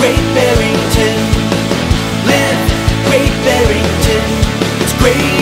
Great Barrington. Live Great Barrington. It's great.